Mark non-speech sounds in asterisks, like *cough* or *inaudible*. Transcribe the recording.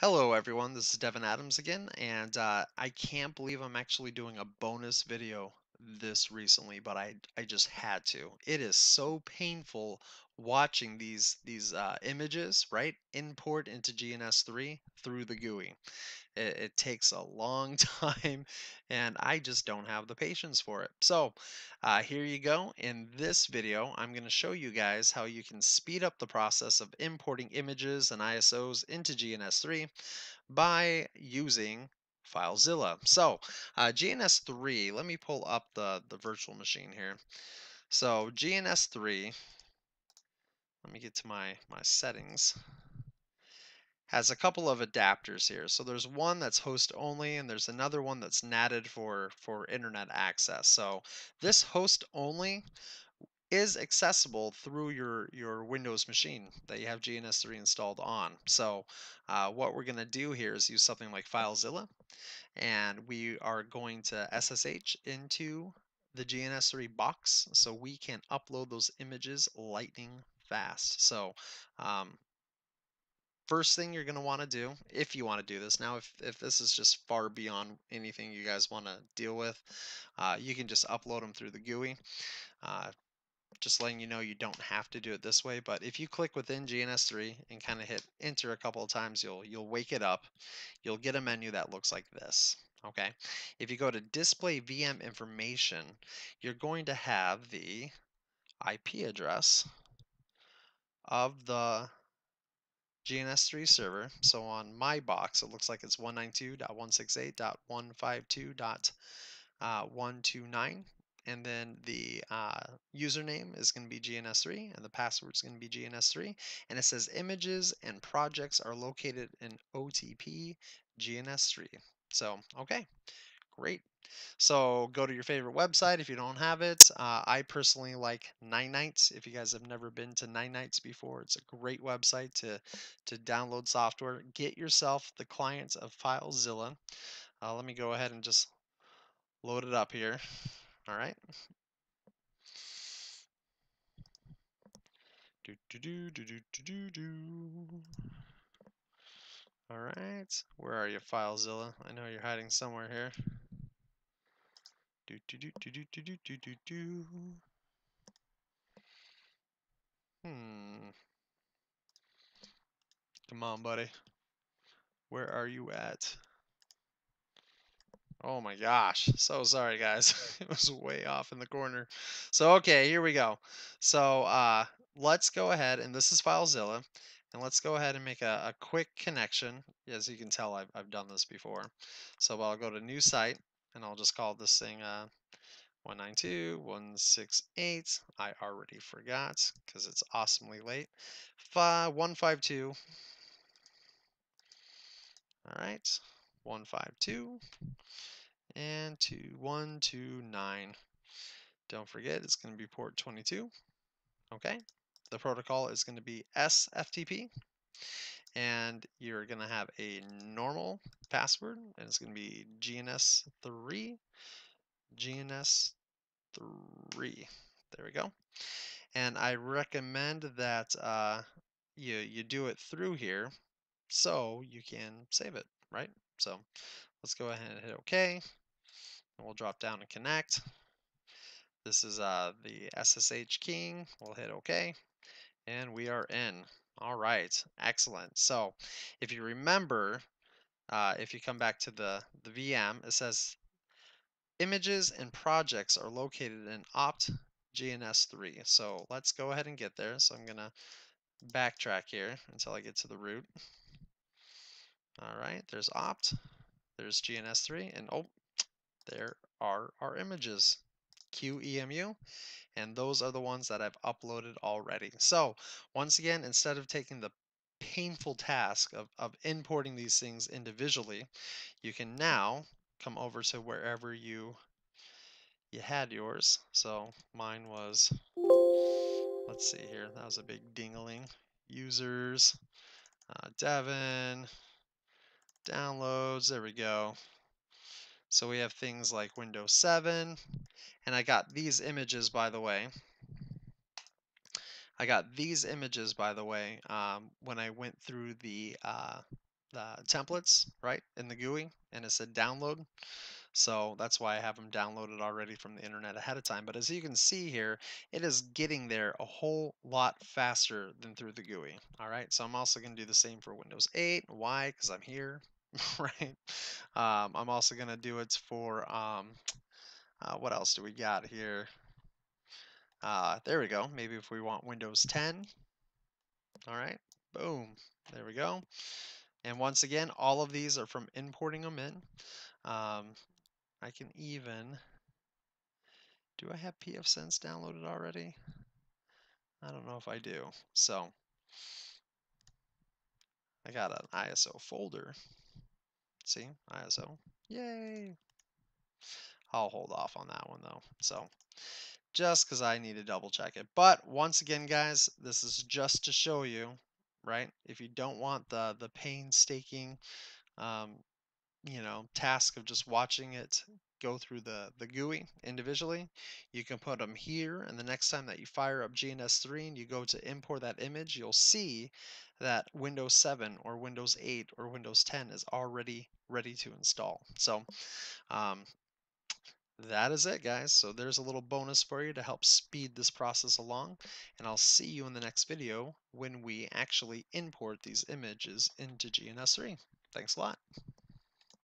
Hello everyone, this is Devin Adams again, and uh, I can't believe I'm actually doing a bonus video this recently, but I I just had to. It is so painful watching these these uh, images, right, import into GNS3 through the GUI. It, it takes a long *laughs* time, and I just don't have the patience for it. So uh, here you go. In this video, I'm going to show you guys how you can speed up the process of importing images and ISOs into GNS3 by using FileZilla. So uh, GNS3, let me pull up the, the virtual machine here. So GNS3, let me get to my, my settings has a couple of adapters here. So there's one that's host only and there's another one that's natted for, for internet access. So this host only is accessible through your, your Windows machine that you have GNS3 installed on. So uh, what we're going to do here is use something like FileZilla and we are going to SSH into the GNS3 box so we can upload those images lightning fast. So um, first thing you're going to want to do if you want to do this now if, if this is just far beyond anything you guys want to deal with uh, you can just upload them through the GUI uh, just letting you know you don't have to do it this way but if you click within GNS3 and kind of hit enter a couple of times you'll you'll wake it up you'll get a menu that looks like this okay if you go to display VM information you're going to have the IP address of the GNS3 server. So on my box, it looks like it's 192.168.152.129. And then the uh, username is going to be GNS3 and the password is going to be GNS3. And it says images and projects are located in OTP GNS3. So, okay, great. So go to your favorite website if you don't have it. Uh, I personally like Ninite. If you guys have never been to Ninite before, it's a great website to to download software. Get yourself the clients of FileZilla. Uh, let me go ahead and just load it up here. All right. Do do do do do do do do. All right. Where are you, FileZilla? I know you're hiding somewhere here. Do do do do do do do do do do. Hmm. Come on, buddy. Where are you at? Oh my gosh. So sorry, guys. *laughs* it was way off in the corner. So, okay, here we go. So, uh, let's go ahead, and this is FileZilla, and let's go ahead and make a, a quick connection. As you can tell, I've, I've done this before. So I'll go to new site, and I'll just call this thing uh, 192.168. I already forgot because it's awesomely late. 152. All right, 152 and 2129. Don't forget, it's going to be port 22. Okay, the protocol is going to be SFTP, and you're going to have a normal password, and it's going to be GNS3, GNS3. There we go. And I recommend that uh, you you do it through here, so you can save it, right? So let's go ahead and hit OK. And we'll drop down and connect. This is uh, the SSH keying. We'll hit OK. And we are in. All right, excellent. So if you remember, uh, if you come back to the, the VM, it says images and projects are located in opt GNS3. So let's go ahead and get there. So I'm going to backtrack here until I get to the root. All right, there's opt, there's GNS3, and oh, there are our images, QEMU, and those are the ones that I've uploaded already. So once again, instead of taking the painful task of, of importing these things individually, you can now come over to wherever you you had yours. So mine was, let's see here, that was a big dingling. Users, uh, Devin, downloads, there we go. So we have things like Windows 7, and I got these images, by the way. I got these images, by the way, um, when I went through the uh, the templates, right, in the GUI, and it said download. So that's why I have them downloaded already from the internet ahead of time. But as you can see here, it is getting there a whole lot faster than through the GUI. All right, so I'm also going to do the same for Windows 8. Why? Because I'm here, *laughs* right? Um, I'm also going to do it for, um, uh, what else do we got here? Uh, there we go. Maybe if we want Windows 10. All right, boom, there we go. And once again, all of these are from importing them in. Um, I can even, do I have pfSense downloaded already? I don't know if I do. So I got an ISO folder. See, ISO, yay. I'll hold off on that one though. So just because I need to double check it. But once again, guys, this is just to show you, right? If you don't want the the painstaking um, you know task of just watching it go through the the GUI individually. You can put them here and the next time that you fire up GNS3 and you go to import that image you'll see that Windows 7 or Windows 8 or Windows 10 is already ready to install. So um, that is it guys. So there's a little bonus for you to help speed this process along and I'll see you in the next video when we actually import these images into GNS3 thanks a lot